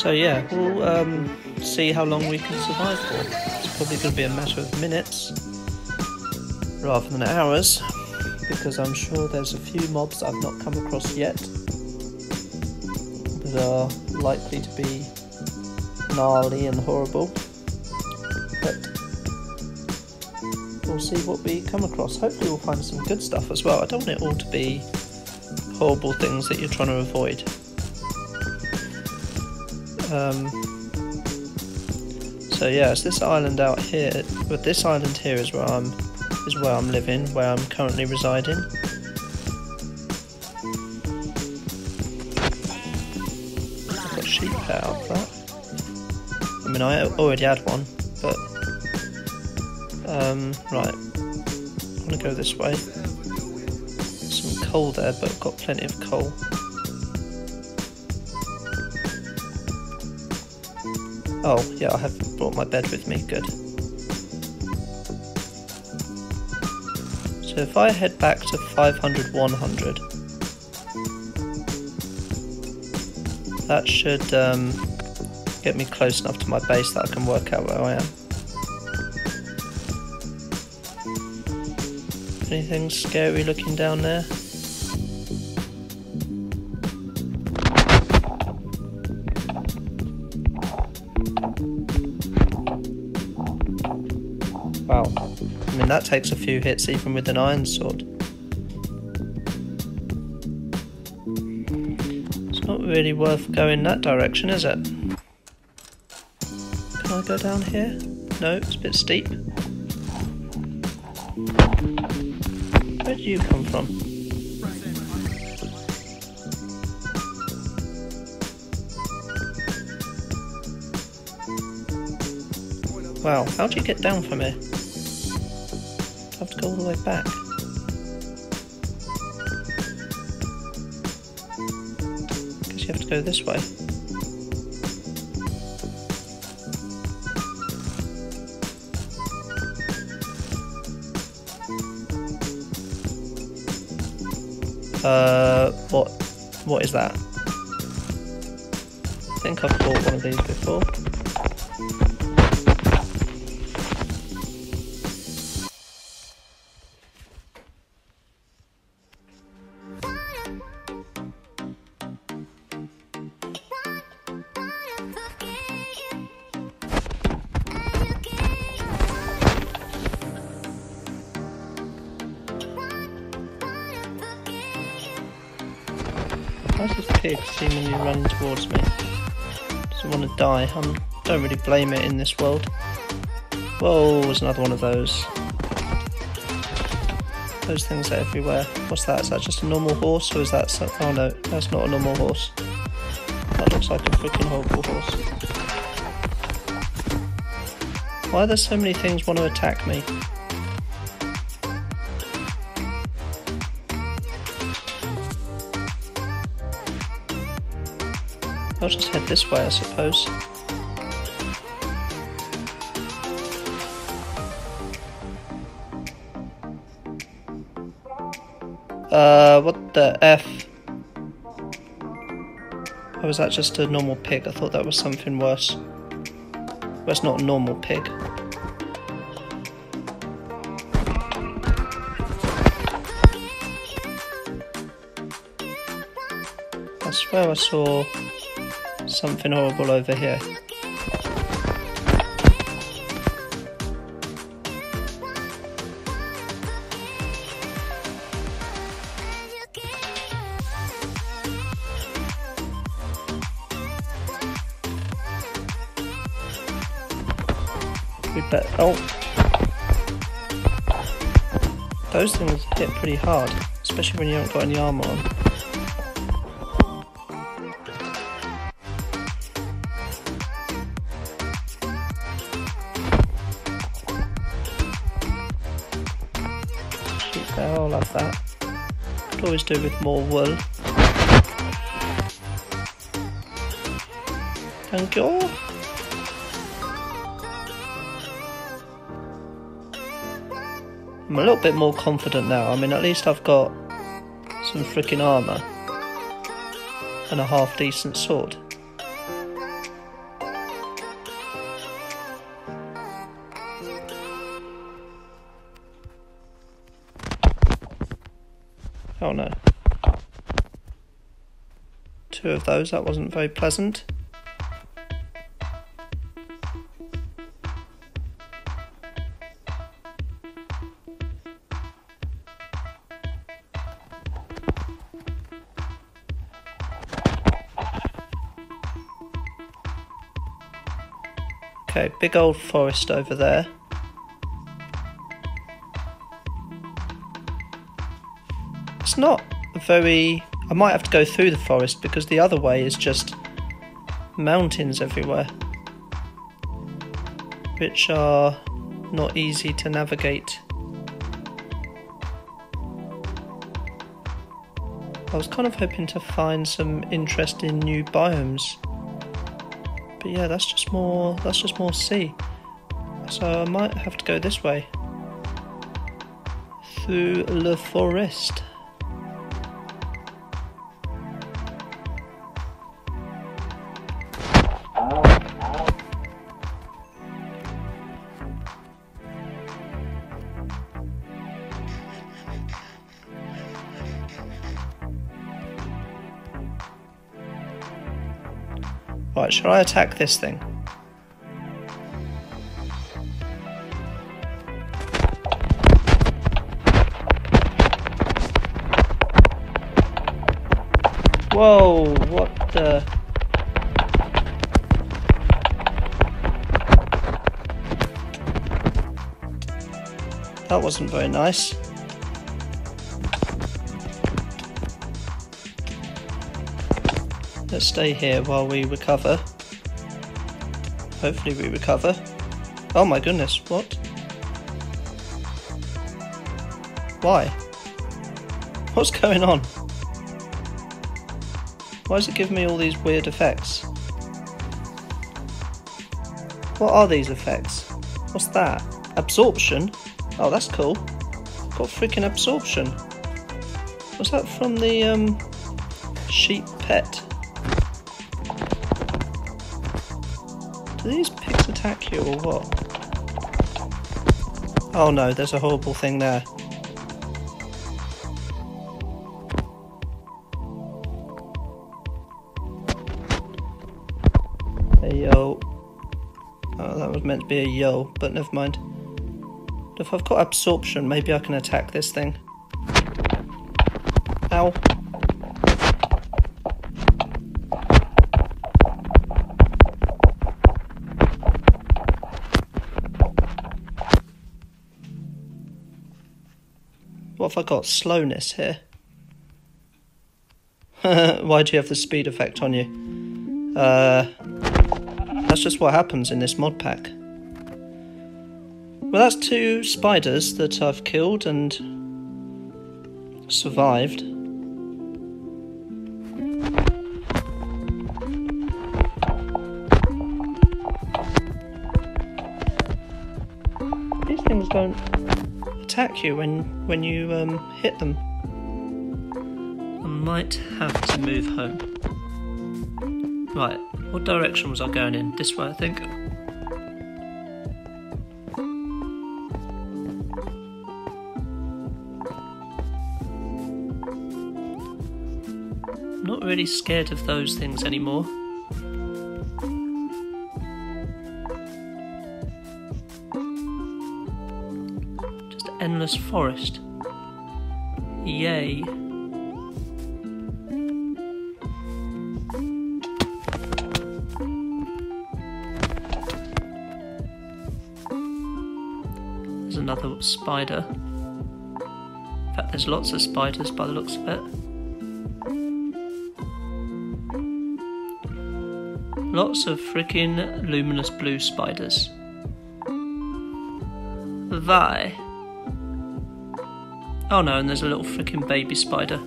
So yeah, we'll um, see how long we can survive for. It's probably going to be a matter of minutes rather than hours, because I'm sure there's a few mobs I've not come across yet that are likely to be gnarly and horrible. But we'll see what we come across. Hopefully we'll find some good stuff as well. I don't want it all to be horrible things that you're trying to avoid. Um, so yeah, it's this island out here. But this island here is where I'm is where I'm living, where I'm currently residing. I've got sheep out that. I mean, I already had one, but um, right. I'm gonna go this way. Some coal there, but I've got plenty of coal. Oh, yeah, I have brought my bed with me, good. So if I head back to 500, 100, that should um, get me close enough to my base that I can work out where I am. Anything scary looking down there? That takes a few hits even with an iron sword. It's not really worth going that direction, is it? Can I go down here? No, it's a bit steep. Where did you come from? Wow, how do you get down from here? Have to go all the way back. Because you have to go this way. Uh, what? What is that? I think I've bought one of these before. Why does this pig seemingly run towards me? Doesn't want to die. I don't really blame it in this world. Whoa, there's another one of those. Those things are everywhere. What's that? Is that just a normal horse or is that some... Oh no, that's not a normal horse. That looks like a freaking horrible horse. Why are there so many things want to attack me? Just head this way, I suppose. Uh, what the F? Or was that just a normal pig? I thought that was something worse. That's not a normal pig. I swear I saw something horrible over here. We bet. Oh! Those things hit pretty hard, especially when you haven't got any armor on. There, I'll have that. Could always do with more wool. Thank you. I'm a little bit more confident now. I mean, at least I've got some freaking armor and a half decent sword. Two of those, that wasn't very pleasant. Okay, big old forest over there. It's not very... I might have to go through the forest because the other way is just mountains everywhere. Which are not easy to navigate. I was kind of hoping to find some interesting new biomes. But yeah, that's just more that's just more sea. So I might have to go this way. Through the Forest. Right, shall I attack this thing? Whoa, what the... That wasn't very nice. Let's stay here while we recover. Hopefully we recover. Oh my goodness, what? Why? What's going on? Why does it give me all these weird effects? What are these effects? What's that? Absorption? Oh, that's cool. Got freaking absorption. Was that from the um, sheep pet? These pigs attack you or what? Oh no, there's a horrible thing there. A yo. Oh, that was meant to be a yo, but never mind. If I've got absorption, maybe I can attack this thing. Ow. What have I got? Slowness here. Why do you have the speed effect on you? Uh, that's just what happens in this mod pack. Well, that's two spiders that I've killed and survived. These things don't attack you when when you um, hit them. I might have to move home. Right, what direction was I going in? This way, I think. I'm not really scared of those things anymore. Endless forest. Yay. There's another spider. In fact, there's lots of spiders by the looks of it. Lots of freaking luminous blue spiders. Why? Oh no, and there's a little freaking baby spider.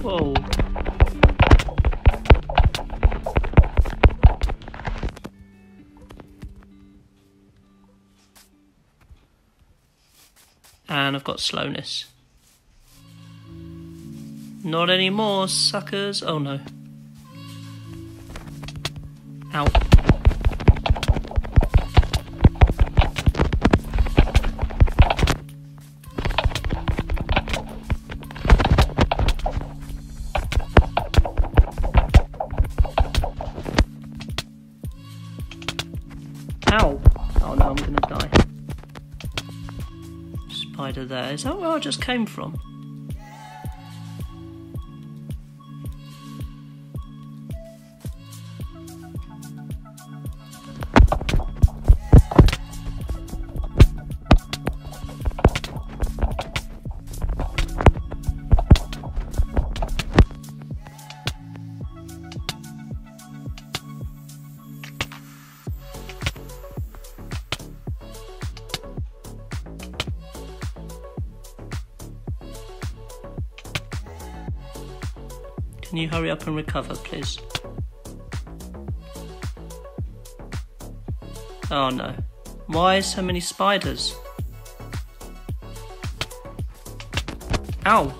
Whoa. And I've got slowness. Not anymore, suckers. Oh no. Ow. Spider there. Is that where I just came from? Can you hurry up and recover, please? Oh no. Why so many spiders? Ow!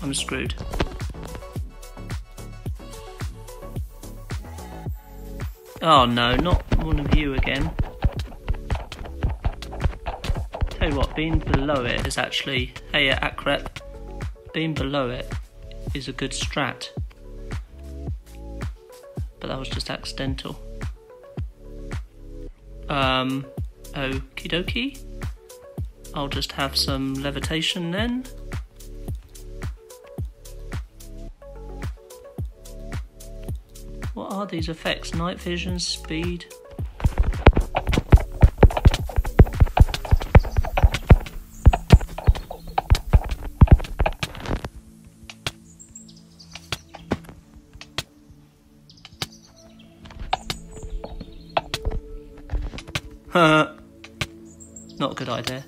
I'm screwed. Oh no, not one of you again you what, being below it is actually, hey at being below it is a good strat. But that was just accidental. Um, okie dokie. I'll just have some levitation then. What are these effects? Night vision, speed? Idea.